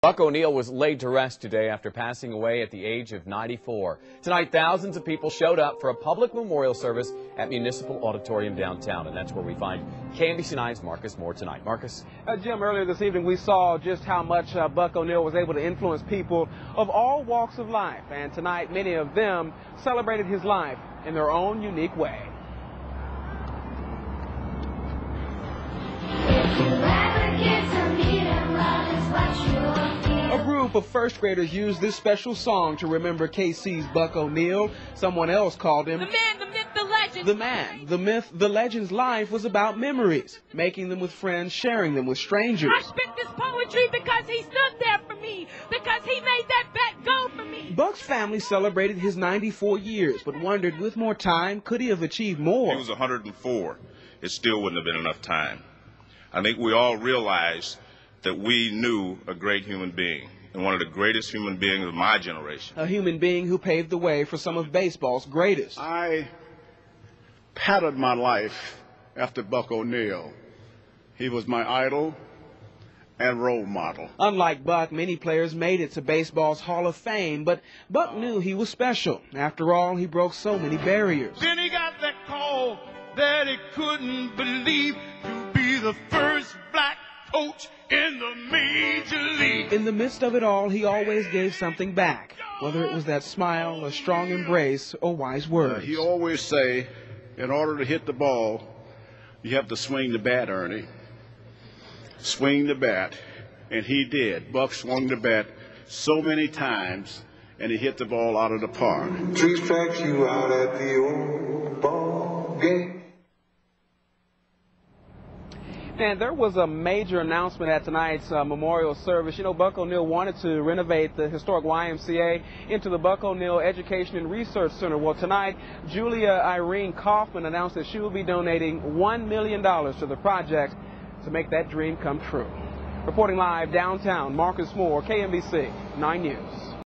Buck O'Neil was laid to rest today after passing away at the age of 94. Tonight, thousands of people showed up for a public memorial service at Municipal Auditorium downtown, and that's where we find KMBC 9's Marcus Moore tonight. Marcus? Uh, Jim, earlier this evening we saw just how much uh, Buck O'Neil was able to influence people of all walks of life, and tonight many of them celebrated his life in their own unique way. A group of first graders used this special song to remember KC's Buck O'Neil. Someone else called him the man, the myth, the legend. the man. The myth, the legend's life was about memories, making them with friends, sharing them with strangers. I spit this poetry because he stood there for me, because he made that bet go for me. Buck's family celebrated his 94 years, but wondered with more time, could he have achieved more? He was 104. It still wouldn't have been enough time. I think we all realized that we knew a great human being and one of the greatest human beings of my generation. A human being who paved the way for some of baseball's greatest. I patterned my life after Buck O'Neil. He was my idol and role model. Unlike Buck, many players made it to baseball's Hall of Fame, but Buck knew he was special. After all, he broke so many barriers. Then he got that call that he couldn't believe to be the first black coach In the midst of it all, he always gave something back, whether it was that smile, a strong embrace, or wise Uh, words. he always say, in order to hit the ball, you have to swing the bat, Ernie. Swing the bat. And he did. Buck swung the bat so many times, and he hit the ball out of the park. Three strikes you out at the old ball game. And there was a major announcement at tonight's uh, memorial service. You know, Buck O'Neil wanted to renovate the historic YMCA into the Buck O'Neil Education and Research Center. Well, tonight, Julia Irene Kaufman announced that she will be donating $1 million to the project to make that dream come true. Reporting live downtown, Marcus Moore, KMBC 9 News.